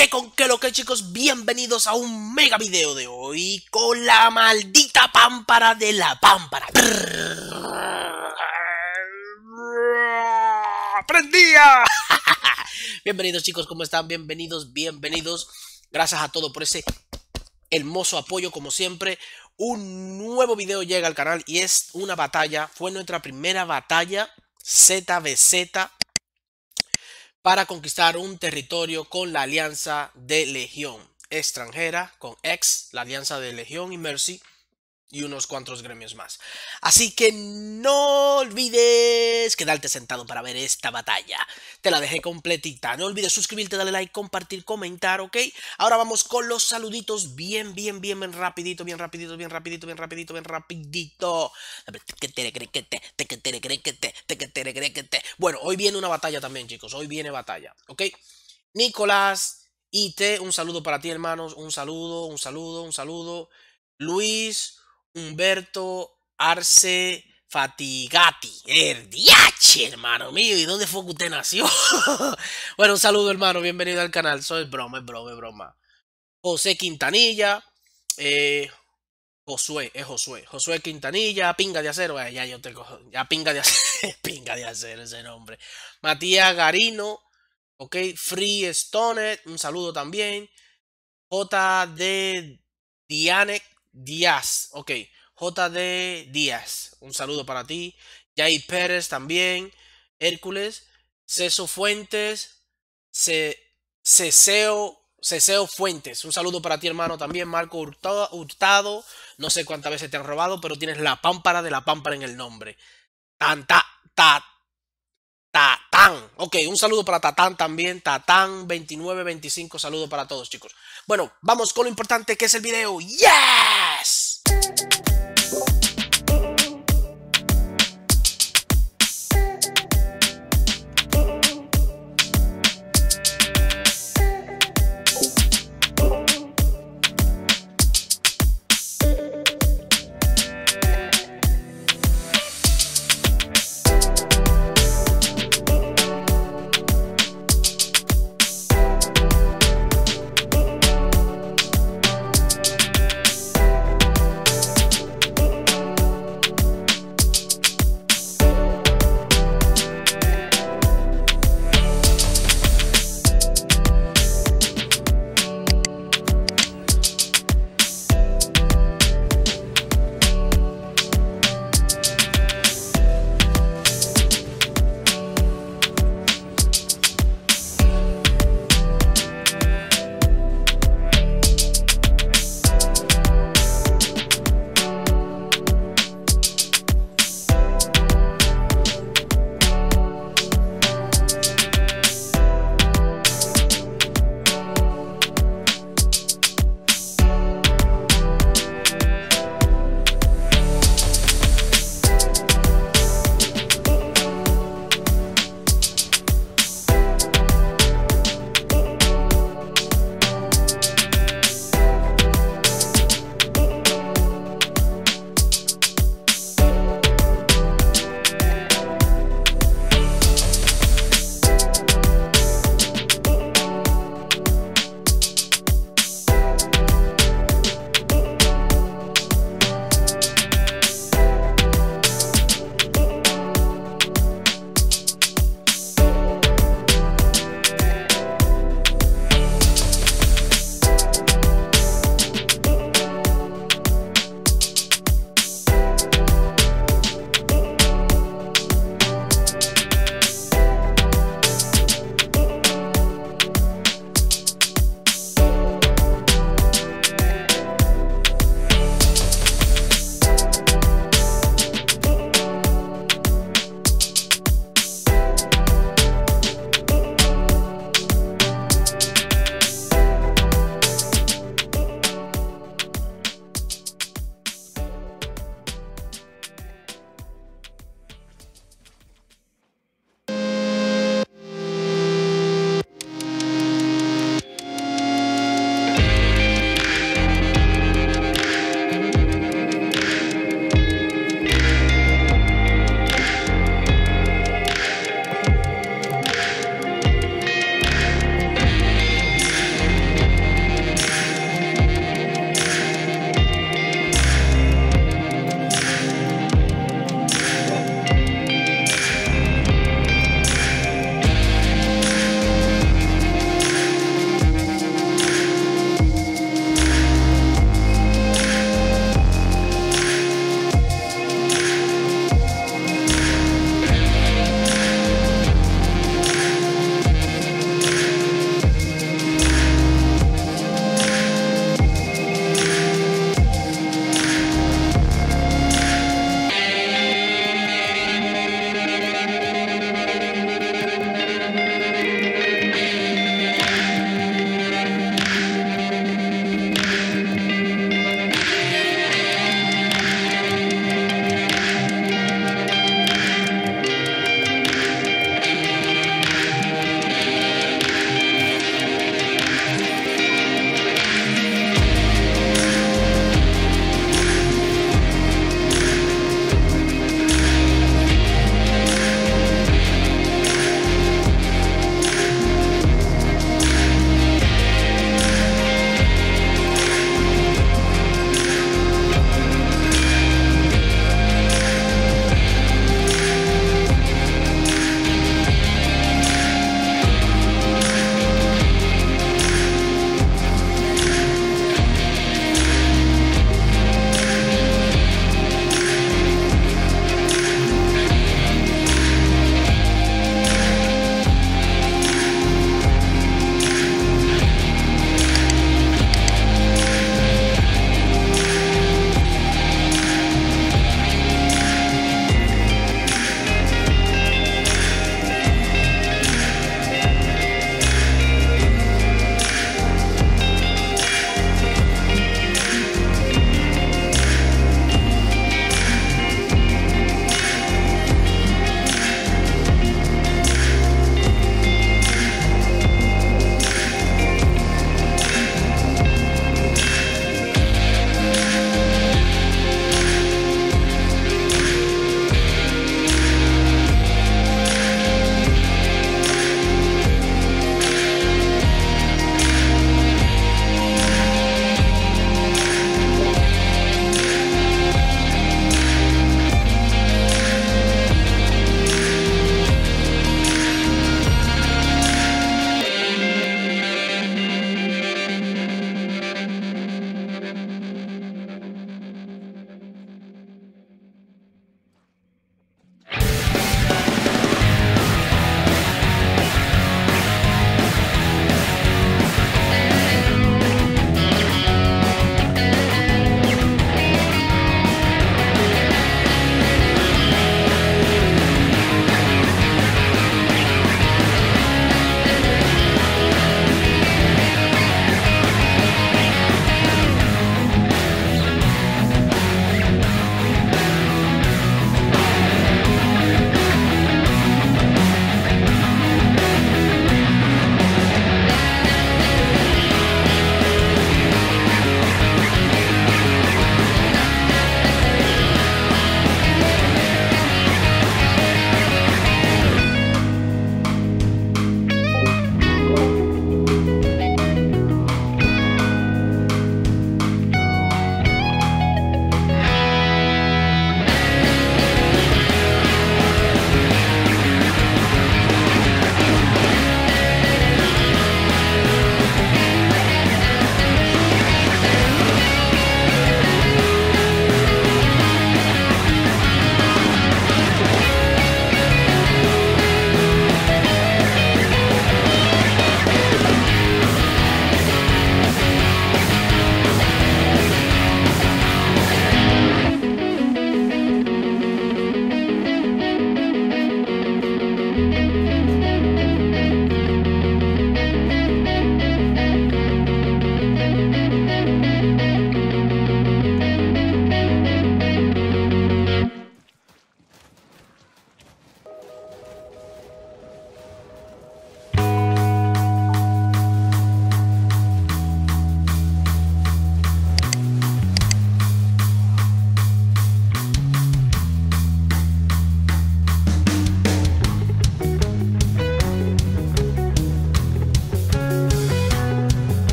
¿Qué con qué lo que chicos? Bienvenidos a un mega video de hoy con la maldita pámpara de la pámpara. ¡Prendía! Bienvenidos chicos, ¿cómo están? Bienvenidos, bienvenidos. Gracias a todos por ese hermoso apoyo como siempre. Un nuevo video llega al canal y es una batalla. Fue nuestra primera batalla ZBZ para conquistar un territorio con la alianza de Legión extranjera, con X, la alianza de Legión y Mercy, y unos cuantos gremios más. Así que no olvides quedarte sentado para ver esta batalla. Te la dejé completita. No olvides suscribirte, darle like, compartir, comentar, ¿ok? Ahora vamos con los saluditos bien, bien, bien, bien rapidito, bien rapidito, bien rapidito, bien rapidito, bien rapidito. Bueno, hoy viene una batalla también, chicos. Hoy viene batalla, ¿ok? Nicolás IT, un saludo para ti, hermanos. Un saludo, un saludo, un saludo. Luis, Humberto Arce Fatigati. El diache, hermano mío. ¿Y dónde fue que usted nació? bueno, un saludo, hermano. Bienvenido al canal. Soy broma, es broma, es broma. José Quintanilla. Eh, Josué, es Josué. Josué Quintanilla, pinga de acero. ya yo te cojo. Ya pinga de acero. pinga de acero ese nombre. Matías Garino. Ok. Free Stoner. Un saludo también. JD Dianek Díaz, ok. JD Díaz, un saludo para ti. Jay Pérez también. Hércules. Ceso Fuentes. Ceseo, Ceseo Fuentes. Un saludo para ti, hermano, también. Marco Hurtado. No sé cuántas veces te han robado, pero tienes la pámpara de la pámpara en el nombre. Tan, ta, ta, Tatán. Ok, un saludo para Tatán también. Tatán 2925. Saludo para todos, chicos. Bueno, vamos con lo importante que es el video. ¡Yes!